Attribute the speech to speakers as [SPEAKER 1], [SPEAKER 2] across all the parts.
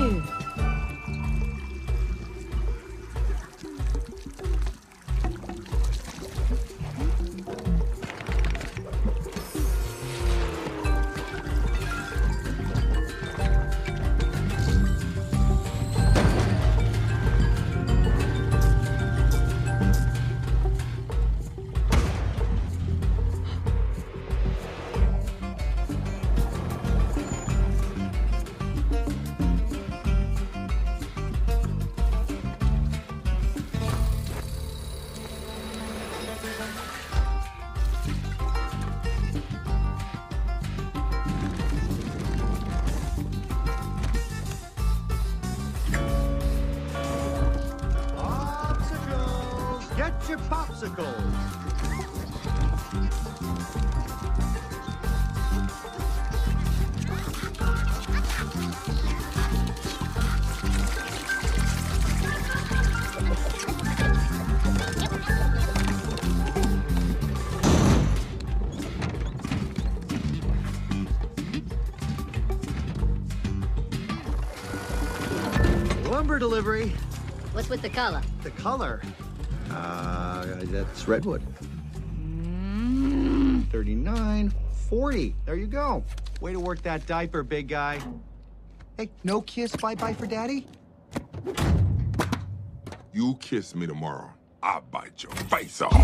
[SPEAKER 1] two. Your popsicles. Lumber delivery.
[SPEAKER 2] What's with the color?
[SPEAKER 1] The color. Uh, that's redwood. 39, 40. There you go. Way to work that diaper, big guy. Hey, no kiss bye-bye for daddy?
[SPEAKER 3] You kiss me tomorrow, I'll bite your face off.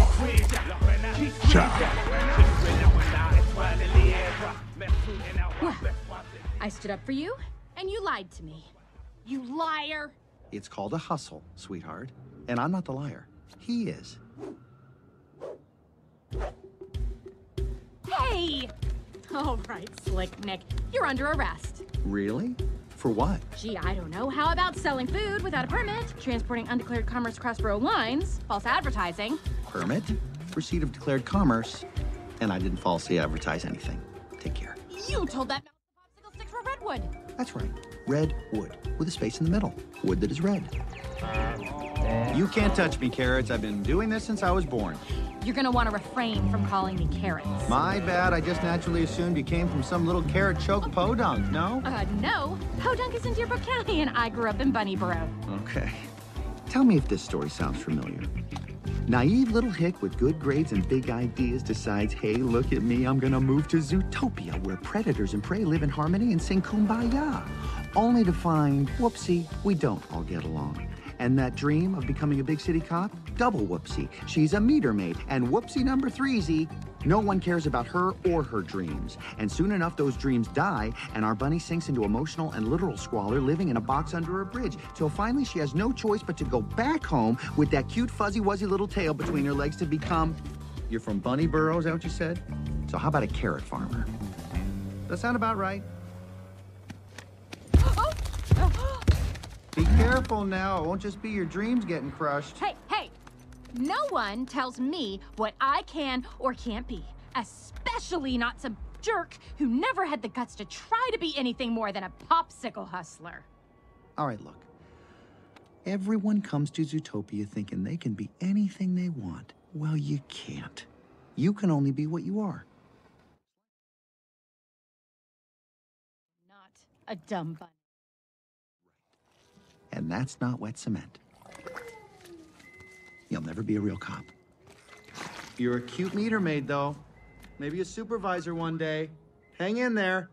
[SPEAKER 4] I stood up for you, and you lied to me. You liar!
[SPEAKER 1] It's called a hustle, sweetheart. And I'm not the liar. He is.
[SPEAKER 4] Hey! All right, Slick Nick, you're under arrest.
[SPEAKER 1] Really? For what?
[SPEAKER 4] Gee, I don't know. How about selling food without a permit, transporting undeclared commerce across borough lines, false advertising?
[SPEAKER 1] Permit? Receipt of declared commerce. And I didn't falsely advertise anything. Take care.
[SPEAKER 4] You told that mouse the popsicle sticks were redwood.
[SPEAKER 1] That's right. Red wood, with a space in the middle. Wood that is red. You can't touch me, Carrots. I've been doing this since I was born.
[SPEAKER 4] You're gonna want to refrain from calling me carrots.
[SPEAKER 1] My bad. I just naturally assumed you came from some little carrot choke podunk, no?
[SPEAKER 4] Uh, no. Podunk is in Deerbrook County, and I grew up in Bunnyburrow.
[SPEAKER 1] Okay. Tell me if this story sounds familiar. Naive little hick with good grades and big ideas decides, hey, look at me, I'm gonna move to Zootopia, where predators and prey live in harmony and sing kumbaya. Only to find, whoopsie, we don't all get along. And that dream of becoming a big city cop? Double whoopsie. She's a meter maid. And whoopsie number threesy. No one cares about her or her dreams. And soon enough, those dreams die, and our bunny sinks into emotional and literal squalor, living in a box under a bridge. Till finally, she has no choice but to go back home with that cute, fuzzy, wuzzy little tail between her legs to become. You're from Bunnyburrow, is that what you said? So, how about a carrot farmer? That sound about right? Be careful now. It won't just be your dreams getting crushed.
[SPEAKER 4] Hey, hey! No one tells me what I can or can't be. Especially not some jerk who never had the guts to try to be anything more than a popsicle hustler.
[SPEAKER 1] All right, look. Everyone comes to Zootopia thinking they can be anything they want. Well, you can't. You can only be what you are.
[SPEAKER 4] Not a dumb bunny.
[SPEAKER 1] And that's not wet cement. You'll never be a real cop. You're a cute meter maid, though. Maybe a supervisor one day. Hang in there.